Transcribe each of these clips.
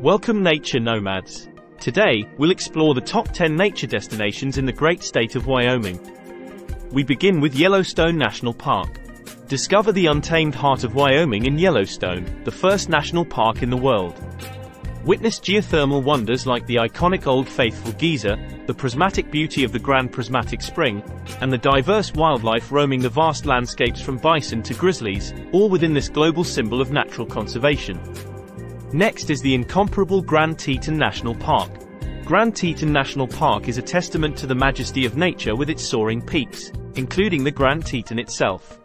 Welcome nature nomads. Today, we'll explore the top 10 nature destinations in the great state of Wyoming. We begin with Yellowstone National Park. Discover the untamed heart of Wyoming in Yellowstone, the first national park in the world. Witness geothermal wonders like the iconic Old Faithful geyser, the prismatic beauty of the Grand Prismatic Spring, and the diverse wildlife roaming the vast landscapes from bison to grizzlies, all within this global symbol of natural conservation. Next is the incomparable Grand Teton National Park. Grand Teton National Park is a testament to the majesty of nature with its soaring peaks, including the Grand Teton itself.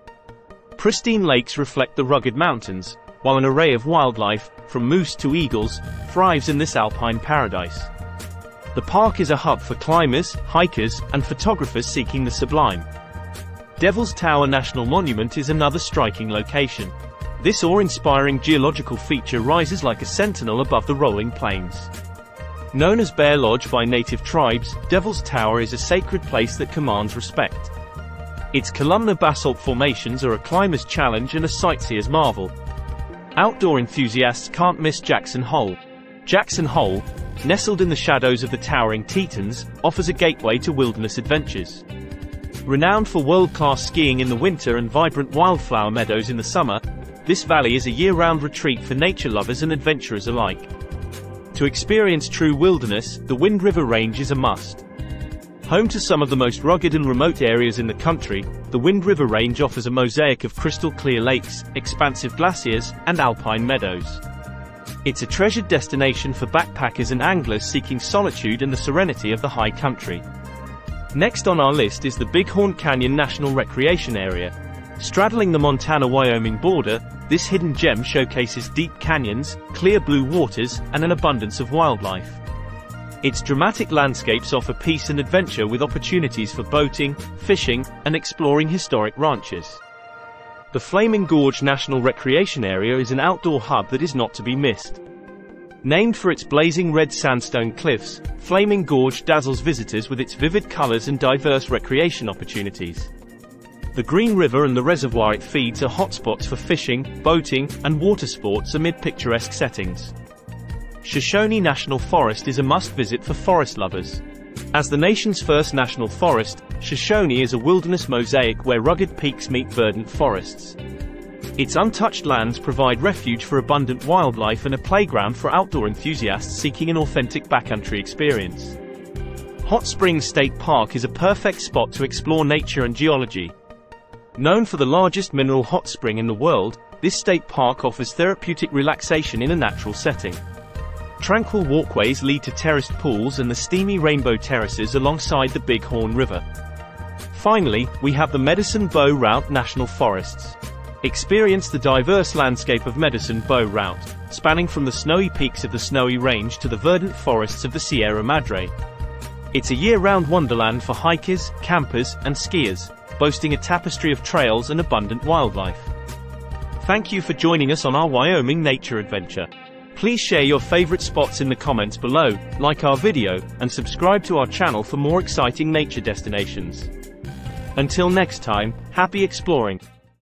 Pristine lakes reflect the rugged mountains, while an array of wildlife, from moose to eagles, thrives in this alpine paradise. The park is a hub for climbers, hikers, and photographers seeking the sublime. Devil's Tower National Monument is another striking location. This awe-inspiring geological feature rises like a sentinel above the rolling plains. Known as Bear Lodge by native tribes, Devil's Tower is a sacred place that commands respect. Its columnar basalt formations are a climber's challenge and a sightseer's marvel. Outdoor enthusiasts can't miss Jackson Hole. Jackson Hole, nestled in the shadows of the towering Tetons, offers a gateway to wilderness adventures. Renowned for world-class skiing in the winter and vibrant wildflower meadows in the summer, this valley is a year-round retreat for nature lovers and adventurers alike. To experience true wilderness, the Wind River Range is a must. Home to some of the most rugged and remote areas in the country, the Wind River Range offers a mosaic of crystal clear lakes, expansive glaciers, and alpine meadows. It's a treasured destination for backpackers and anglers seeking solitude and the serenity of the high country. Next on our list is the Bighorn Canyon National Recreation Area. Straddling the Montana-Wyoming border, this hidden gem showcases deep canyons, clear blue waters, and an abundance of wildlife. Its dramatic landscapes offer peace and adventure with opportunities for boating, fishing, and exploring historic ranches. The Flaming Gorge National Recreation Area is an outdoor hub that is not to be missed. Named for its blazing red sandstone cliffs, Flaming Gorge dazzles visitors with its vivid colors and diverse recreation opportunities. The Green River and the reservoir it feeds are hotspots for fishing, boating, and water sports amid picturesque settings. Shoshone National Forest is a must-visit for forest lovers. As the nation's first national forest, Shoshone is a wilderness mosaic where rugged peaks meet verdant forests. Its untouched lands provide refuge for abundant wildlife and a playground for outdoor enthusiasts seeking an authentic backcountry experience. Hot Springs State Park is a perfect spot to explore nature and geology, Known for the largest mineral hot spring in the world, this state park offers therapeutic relaxation in a natural setting. Tranquil walkways lead to terraced pools and the steamy rainbow terraces alongside the Bighorn River. Finally, we have the Medicine Bow Routt National Forests. Experience the diverse landscape of Medicine Bow Routt, spanning from the snowy peaks of the Snowy Range to the verdant forests of the Sierra Madre. It's a year-round wonderland for hikers, campers, and skiers boasting a tapestry of trails and abundant wildlife. Thank you for joining us on our Wyoming nature adventure. Please share your favorite spots in the comments below, like our video, and subscribe to our channel for more exciting nature destinations. Until next time, happy exploring!